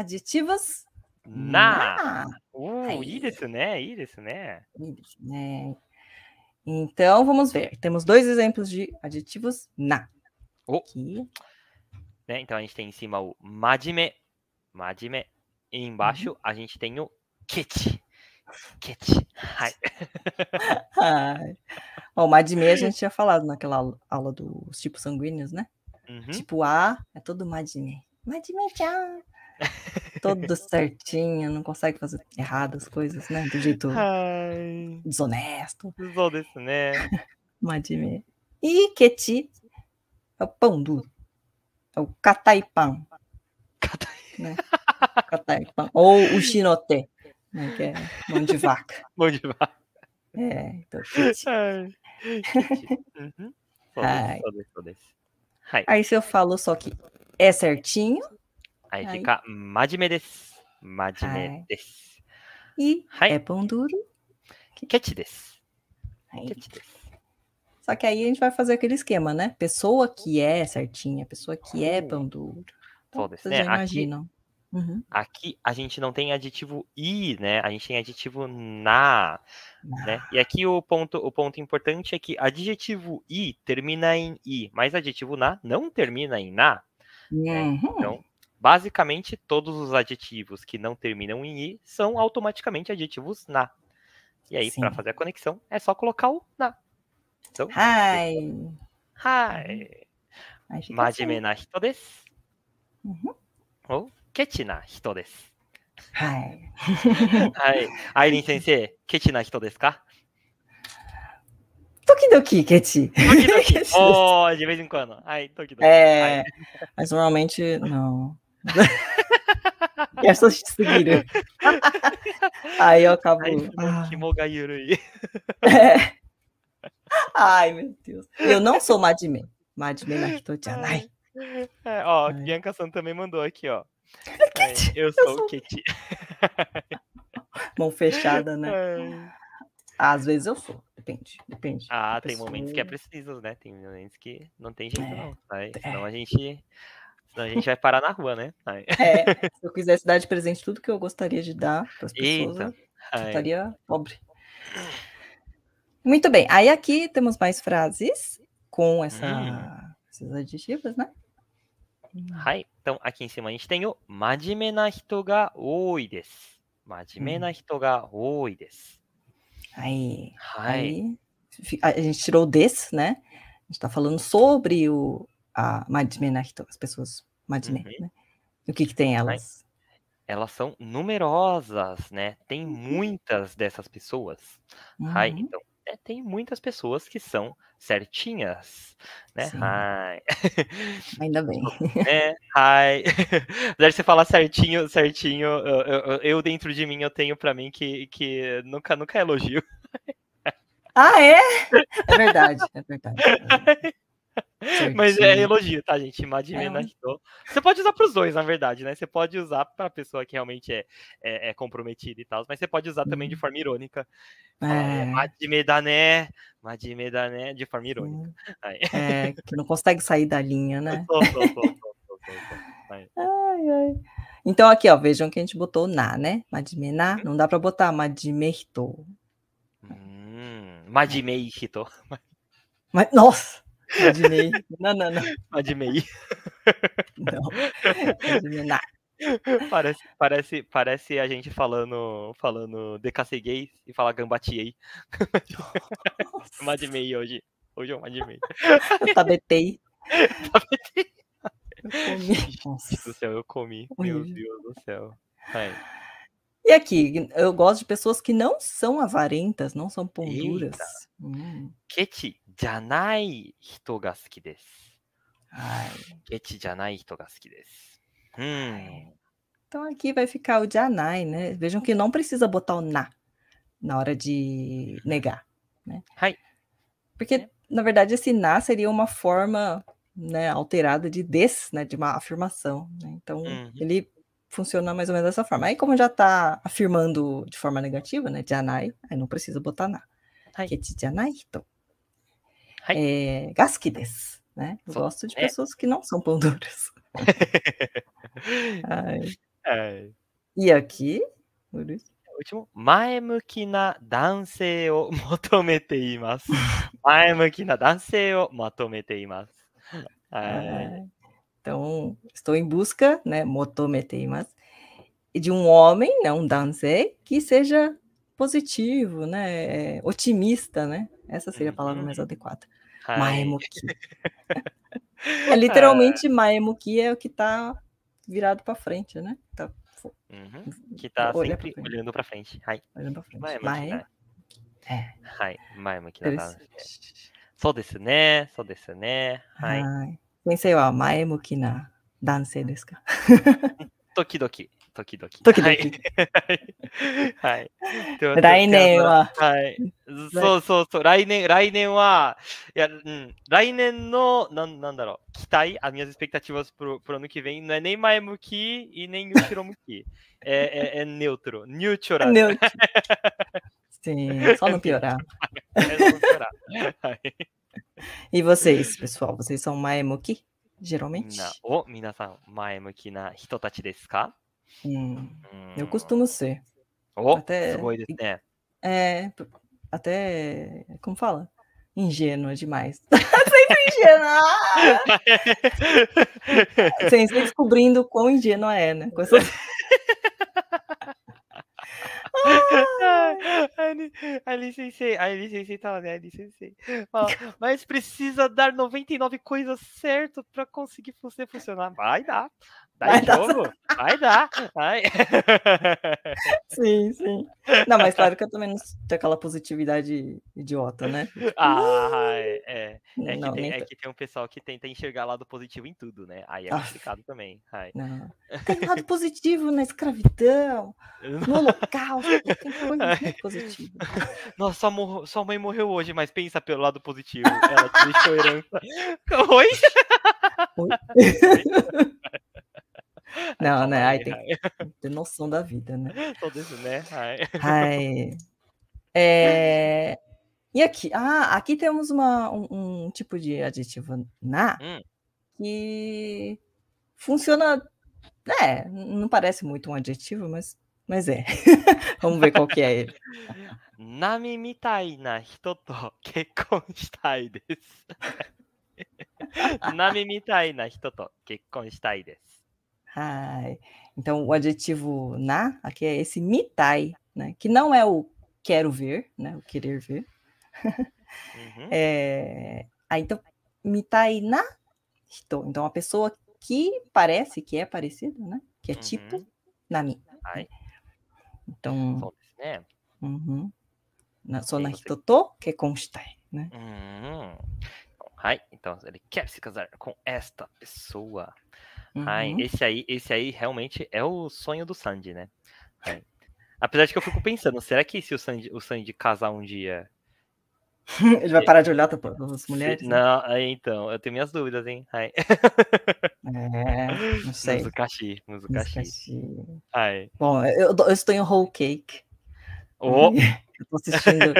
adjetivos na. na. Uh, aí. isso, né? Isso, né? Isso, né? Então, vamos ver. Temos dois exemplos de adjetivos na. Oh. Né? Então, a gente tem em cima o majime, majime. E embaixo, uhum. a gente tem o kechi. Kechi. Ai. Ai. Bom, majime a gente tinha falado naquela aula dos tipos sanguíneos, né? Uhum. Tipo A é todo majime. Majime-chan. É todo certinho, não consegue fazer errado as coisas, né? Do jeito Ai. desonesto. Desonesto, né? Madime. E Keti é o pão duro. É o kataipan Né? Ou o chinoté, né? que é mão de vaca. mão de vaca. É, então Keti. Ai. uhum. Ai. Aí se eu falo só que é certinho, はい、はいfica 真面目です。真面はい目です。 e Hai. é pão duro. ケチです。 Aí. ケチです。 Só que aí a gente vai fazer aquele esquema, né? Pessoa que é certinha, pessoa que é pão duro. Então, Foda-se, vocês né? já Aqui- imaginam. Uhum. Aqui a gente não tem adjetivo i, né? A gente tem adjetivo na, né? E aqui o ponto, o ponto importante é que adjetivo i termina em i, mas adjetivo na não termina em na. Uhum. Então, Basicamente, todos os adjetivos que não terminam em i são automaticamente adjetivos na. E aí, para fazer a conexão, é só colocar o na. Então, hi. Hi. mais assim. hito desu. Uhum. Ou ketina hito desu. Hi. Hi. Aileen sensei, ketina hito desu ka? Tokidoki, Keti. Tokidoki. oh, de vez em quando. Ai, tokidoki. É, mas normalmente não. Essas seguiram. Aí eu acabo. Ai, Ah, 紐が緩い。 é. Ai, meu Deus. Eu não sou Madime. Madime na Hito Janai. É, ó, Ai. Bianca San também mandou aqui, ó. Keti, É, eu sou- sou o Keti. Mão fechada, né? Ai. Às vezes eu sou. Depende. Depende. Ah, da tem momentos que é pessoa. preciso, né? Tem momentos que não tem jeito, É, não. Aí, é. senão a gente. Senão a gente vai parar na rua, né? Ai. É, se eu quisesse dar de presente tudo que eu gostaria de dar para as pessoas, eu estaria pobre. Muito bem, aí aqui temos mais frases com essa, hum. esses adjetivos, né? Então aqui em cima a gente tem o Majime na hito ga oii desu. Majime na hito ga oii. Aí, aí. A gente tirou o desse, né? A gente tá falando sobre o, a Madime Nahito, as pessoas Madime, Uhum. né? O que que tem elas? Elas são numerosas, né? Tem muitas dessas pessoas. Uhum. Então, é, tem muitas pessoas que são certinhas, né? Hai. Ainda bem. É, hi. Apesar de você falar certinho, certinho, eu, eu- eu dentro de mim eu tenho pra mim que, que nunca, nunca é elogio. Ah, é? É verdade, é verdade. Mas é elogio, tá, gente? Madime É. Nahito. Você pode usar pros dois, na verdade, né? Você pode usar pra pessoa que realmente é, é, é comprometida e tal, mas você pode usar também de forma irônica. É, É, Madime da né, Madime da né, de forma irônica. É, que não consegue sair da linha, né? Tô, tô, tô, tô, tô. Ai, ai. Então, aqui, ó, vejam que a gente botou na, né? Madime na, não dá para botar madime hito. Hum, Madimei Hito. Mas, nossa! Madime. Não, não, não. Madimei. não. Madime na. Parece, parece, parece a gente falando, falando decaceguei e falar gambatiei. Madimei hoje. Hoje é o Madimei. Eu tabetei. Eu comi. do Nossa. céu, eu comi. Meu. Deus do céu. Ai. E aqui, eu gosto de pessoas que não são avarentas, não são ponduras. Hum. Kechi janai hito ga suki desu. Janai hito ga suki desu. Hum. Então aqui vai ficar o janai, né? Vejam que não precisa botar o na na hora de negar, né? Hai. Porque, é. na verdade, esse na seria uma forma né, alterada de des, né, de uma afirmação. Né? Então, uhum. ele funciona mais ou menos dessa forma. Aí, como já está afirmando de forma negativa, né? Janai, aí não precisa botar na. Hai. Kechi janai hito. Hai. É, gaski desu, né? Eu So- gosto de é. pessoas que não são pão duras. Ai. はい。 E aqui? por isso. うちも前向きな男性を求めています。前向きな男性をまとめています。はい。 Ah, Então, estou em busca, né? Motometeimas, de um homem, né? Um dansei, que seja positivo, né? é, Otimista, né? Essa seria a palavra mais Uhum. adequada. はい。 Maemuki. É, literalmente, Maemuki é o que tá virado para frente, né? Tá fo- うんque tá Olha pra sempre frente. olhando pra frente. はい。 olhando para frente. 前向き Mae, な。 é, はい。前向きな男性。 interessante. そうですね。そうですね。はい。 Ai, Pensei, ó, Maemuki na dansei desu ka? 時々。時々。時々はい。はい。では来年は。はい。そうそうそう。来年、来年は、いや、うん。来年の、なんなんだろう。期待、as minhas expectativas pro, pro ano que vem não é nem Maemuki e nem Uchiromuki. é, é, é neutro. Neutral. Neutro. Sim, só não piorar. É. はい。E vocês, pessoal, vocês são maemuki, geralmente? Na, o minasan, maemuki na hitotachi desu ka? Hum. Eu hum. costumo ser. Oh, até, né? É, até, como fala? Ingênua demais. Sempre ingênua! Sempre descobrindo quão ingênua é, né? Com essas... Ali Sensei, Ali Sensei tá lá, né? Ali Sensei. Fala, mas precisa dar 99 coisas certo pra conseguir você funcionar. Vai dar. Dá Vai dar jogo. Vai dar. Vai. Sim, sim. Não, mas claro que eu também não tenho aquela positividade idiota, né? Ah, é. É, não, que tem, é que tem um pessoal que tenta enxergar lado positivo em tudo, né? Aí é Ah. complicado também. Ai. Não. Tem lado positivo na escravidão, no holocausto, tem coisa positiva. Nossa, sua, morro- sua mãe morreu hoje, mas pensa pelo lado positivo. Ela te deixou herança. Oi? Não, né? Aí tem que ter noção da vida, né? Todo isso, né? Ai. É... E aqui? Ah, aqui temos uma, um, um tipo de adjetivo na hum. que funciona. É, não parece muito um adjetivo, mas, mas é. Vamos ver qual que é ele. Nami mitai na hito to kekkon shitai desu. Nami mitai na hito to kekkon shitai desu. Ai. Então, o adjetivo na aqui é esse mitai, né? Que não é o quero ver, né? O querer ver. Uhum. É... Ah, então, mitai na hito. Então, a pessoa que parece, que é parecida, né? Que é uhum. tipo nami. Né. Ai. Então. É. Uhum. Na, só na Hitoto que é constai, né? Uhum. Então, ele quer se casar com esta pessoa. Ai, Uhum. esse aí, esse aí realmente é o sonho do Sandy, né? Ai. Apesar de que eu fico pensando, será que se o Sandy, o Sandy casar um dia. Ele vai parar de olhar para as mulheres? né? Não, aí, então, eu tenho minhas dúvidas, hein? Ai. É, não sei. Muzukashi, muzukashi. Muzukashi. Ai. Bom, eu, eu estou em whole cake. Oh, Eu tô assistindo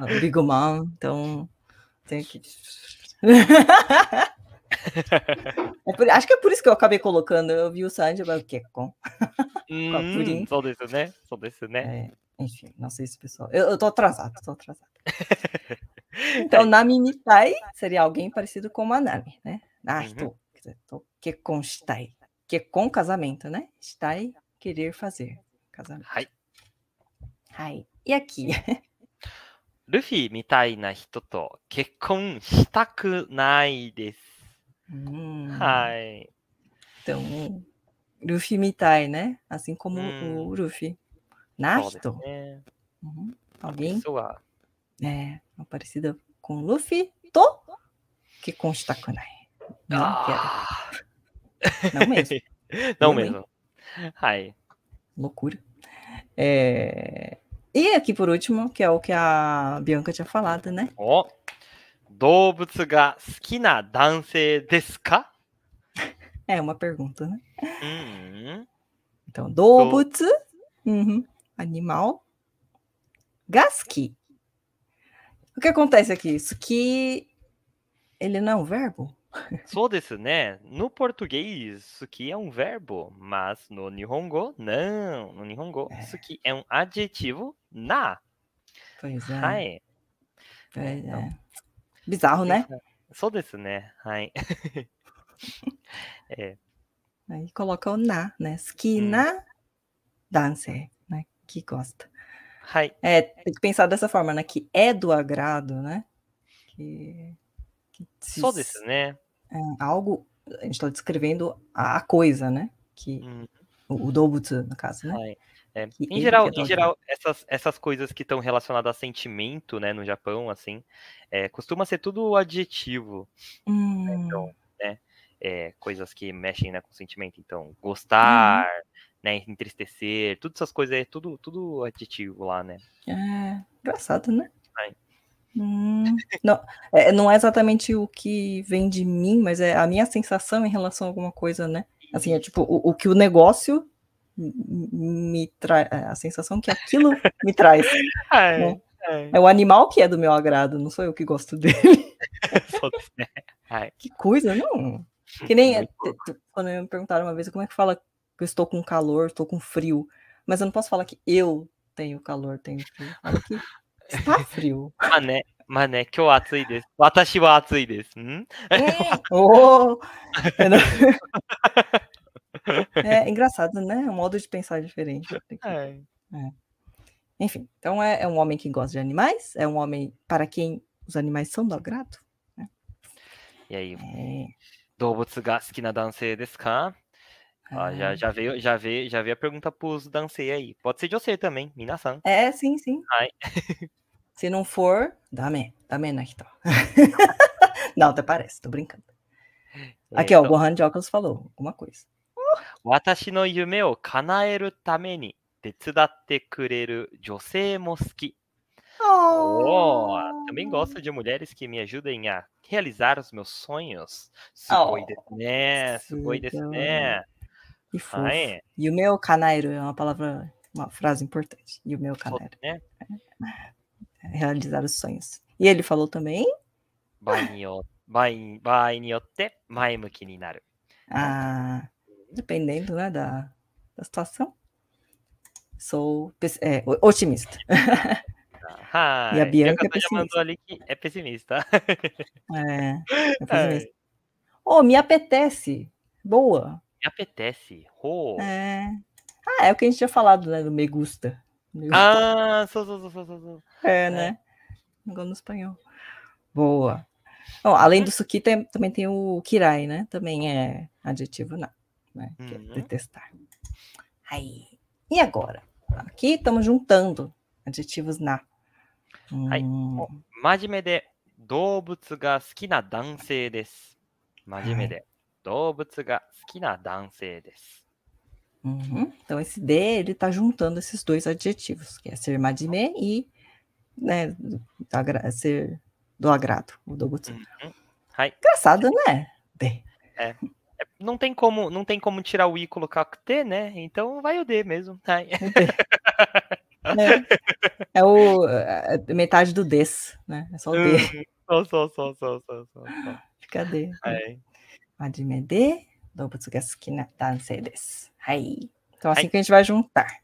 a Big Mom, então tenho que É por- acho que é por isso que eu acabei colocando. Eu vi o Sanji, mas o que com? hum, pudim. そうですね。そうですね。 É, enfim, não sei se o pessoal. Eu, eu tô atrasado, tô atrasado. Então, Nami Mitai seria alguém parecido com a Nami, né? Ah, Uhum. estou. quer dizer, tô que com shitai. Que com casamento, né? Shitai, querer fazer. Casamento. はい。 Ai. E aqui? ルフィみたいな人と結婚したくないです。 Hum. Ai. Então, Luffy Mitai, né? Assim como hum. o Luffy Naruto. Uhum. Alguém? Pessoa. É, parecida com Luffy. Tô? Que consta kunai. Não ah. Não mesmo. Não, mesmo. mesmo. Ai. Loucura. É... E aqui por último, que é o que a Bianca tinha falado, né? Ó. Oh. 動物が好きな男性ですか É uma pergunta, né? うん。 Então, dobutsu, uhum, animal, gaski. O que acontece aqui? Isso que ele não é um verbo? Sou desu, né? No português, isso aqui é um verbo, mas no Nihongo, não. No Nihongo, É. isso aqui é um adjetivo na. Pois é. Hai. pois então. é. Bizarro, né? Sou desu, né? Hai. Aí coloca o na, né? Ski Hum. né? Que gosta. Hai. É, tem que pensar dessa forma, né? Que é do agrado, né? Que, que desu, né? é, algo, a gente está descrevendo a, a coisa, né? Que Hum, o, o dobutsu, no caso, né? hai. É, Em geral, é em geral essas, essas coisas que estão relacionadas a sentimento, né, no Japão, assim, é, costuma ser tudo adjetivo. Hum, Então, né? é, coisas que mexem né, com sentimento. Então, gostar, né? Entristecer, todas essas coisas é tudo, tudo adjetivo lá, né? é engraçado, né? Ai. Hum, não, é, não é exatamente o que vem de mim, mas é a minha sensação em relação a alguma coisa, né? Assim, é tipo, o, o que o negócio me traz, a sensação que aquilo me traz. Ai, né? ai, É o animal que é do meu agrado, não sou eu que gosto dele. né? Ai, Que coisa, não. Que nem quando me perguntaram uma vez como é que fala que eu estou com calor, estou com frio. Mas eu não posso falar que eu tenho calor, tenho frio. Fala que está frio. mané? Oh! É, É engraçado, né? É um modo de pensar diferente. Tem que- Ai. Enfim, então é, é um homem que gosta de animais, é um homem para quem os animais são do agrado. E aí, É, 動物が好きな男性ですか? Ó, já, é. já, veio, já, veio, já veio a pergunta pros dancei aí. Pode ser de você também, minasan. É, sim, sim. Ai. Se não for, dame, dame na hito. não, até parece, tô brincando. Aqui, ó, o Então, Gohan de óculos falou alguma coisa. 私の夢を叶えるために手伝ってくれる女性も好き。Oh, também gosto de mulheres que me ajudem a realizar os meus sonhos. Sugoi Oh, desu né? Sugoi desu né? Que fofo. Ai, E o meu canairo é uma palavra, uma frase importante. E o meu canairo, né? é realizar os sonhos. E ele falou também, 場合によ場合に場合によって前向きになる。 ah, dependendo né, da, da situação, sou é, otimista. Ai, E a Bianca é Bianca já pessimista. mandou ali que é pessimista. É, é Ai, pessimista. Oh, me apetece. Boa. me apetece. Oh. É. Ah, é o que a gente tinha falado, né? Do me gusta. Me gusta. Ah, sou, sou, sou, sou, sou, sou. É, né? Igual no espanhol. Boa. Bom, além do suki, tem- também tem o kirai, né? Também é adjetivo não, né? Que é Uhum. detestar. Aí. E agora? Aqui estamos juntando adjetivos na. Ai. Hum, 真面目で動物が好きな男性です。真面目で動物が好きな男性です。 uhum. Então, esse de, ele tá juntando esses dois adjetivos, que é ser majime e né, do agra- ser do agrado, o dobutsu. うんはい。 Engraçado, né? De. É, não, tem como, não tem como tirar o i e colocar o t, né? Então vai o d mesmo. É, é o é metade do des, né? É só o de. Só, só, só, só, só, só. só. Fica. はい。Majime de, dobutsu ga suki na dansei desu. Aí. Então, assim que a gente vai juntar.